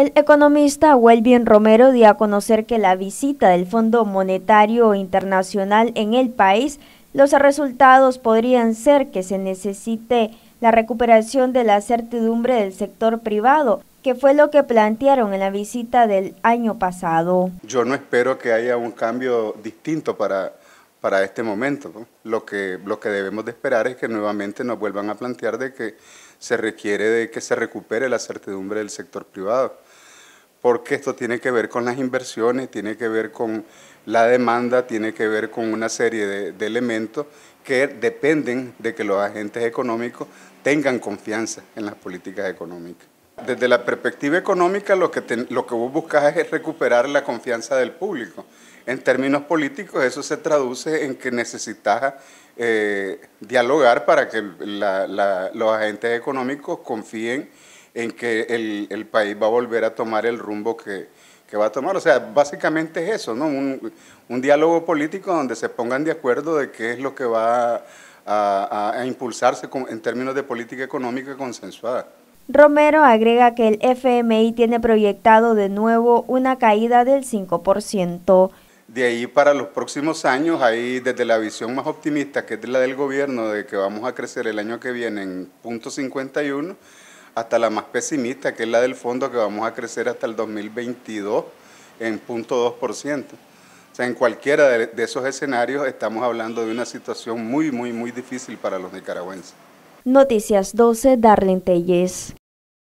El economista Welvin Romero dio a conocer que la visita del Fondo Monetario Internacional en el país, los resultados podrían ser que se necesite la recuperación de la certidumbre del sector privado, que fue lo que plantearon en la visita del año pasado. Yo no espero que haya un cambio distinto para, para este momento. Lo, que, lo que debemos de esperar es que nuevamente nos vuelvan a plantear de que se requiere de que se recupere la certidumbre del sector privado, porque esto tiene que ver con las inversiones, tiene que ver con la demanda, tiene que ver con una serie de, elementos que dependen de que los agentes económicos tengan confianza en las políticas económicas. Desde la perspectiva económica, lo que, lo que vos buscas es recuperar la confianza del público. En términos políticos, eso se traduce en que necesitas eh, dialogar para que los agentes económicos confíen en que el, país va a volver a tomar el rumbo que, va a tomar. O sea, básicamente es eso, ¿no? Un, diálogo político donde se pongan de acuerdo de qué es lo que va a, impulsarse en términos de política económica consensuada. Romero agrega que el FMI tiene proyectado de nuevo una caída del 5%. De ahí para los próximos años, ahí desde la visión más optimista, que es la del gobierno, de que vamos a crecer el año que viene en punto 51, hasta la más pesimista, que es la del fondo, que vamos a crecer hasta el 2022 en punto 2%. O sea, en cualquiera de, esos escenarios estamos hablando de una situación muy, muy, muy difícil para los nicaragüenses. Noticias 12, Darlene Telles.